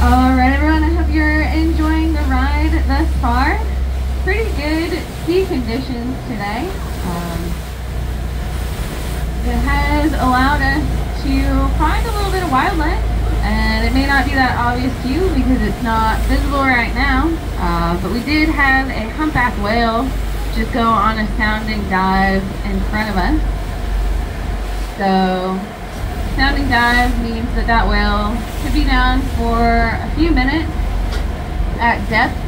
All right, everyone, I hope you're enjoying the ride thus far. Pretty good sea conditions today. Um, it has allowed us to find a little bit of wildlife, and it may not be that obvious to you because it's not visible right now, uh, but we did have a humpback whale just go on a sounding dive in front of us. So, sounding dive means that that whale could be down for a few minutes at depth